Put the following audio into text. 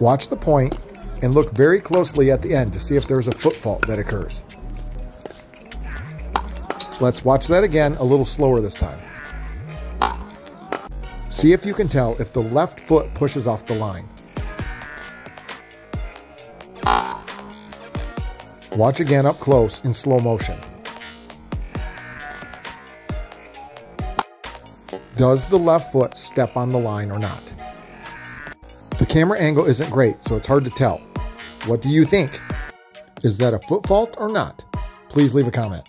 Watch the point and look very closely at the end to see if there's a foot fault that occurs. Let's watch that again a little slower this time. See if you can tell if the left foot pushes off the line. Watch again up close in slow motion. Does the left foot step on the line or not? Camera angle isn't great, so it's hard to tell. What do you think? Is that a foot fault or not? Please leave a comment.